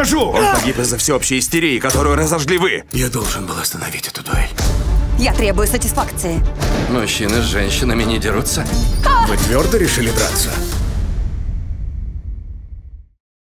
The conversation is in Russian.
прошу! Он погиб из-за всеобщей истерии, которую разожгли вы. Я должен был остановить эту дуэль. Я требую сатисфакции. Мужчины с женщинами не дерутся. Вы твердо решили драться?